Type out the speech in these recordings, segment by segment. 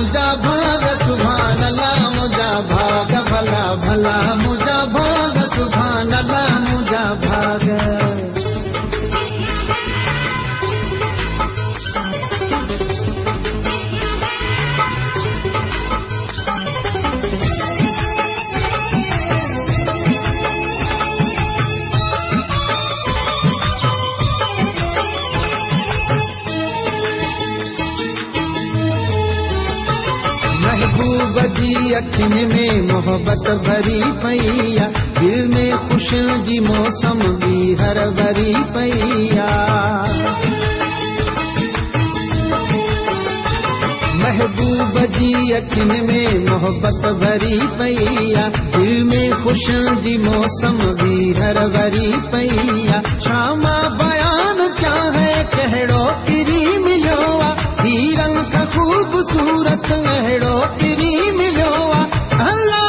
पूजा भाग सुभान अल्लाह महबूब जी अखियुनि में मोहब्बत भरी पैया दिल में ख़ुशियुनि जी मौसम जी हर भरी पई महबूब जी अखियुनि में मोहब्बत भरी पैया दिल में ख़ुशियुनि जी मौसम भी हर भरी पैया आहे शाम बयान क्या है कहिड़ो ख़ूबसूरत अहिड़ो ॾिनी मिलियो आहे भला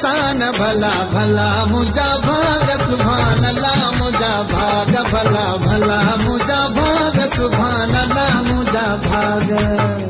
सान भला भला मुंहिंजा भाग सुभाणा मुंहिंजा भाग भला भला मुंहिंजा भाग सुभाणा मुंहिंजा भाग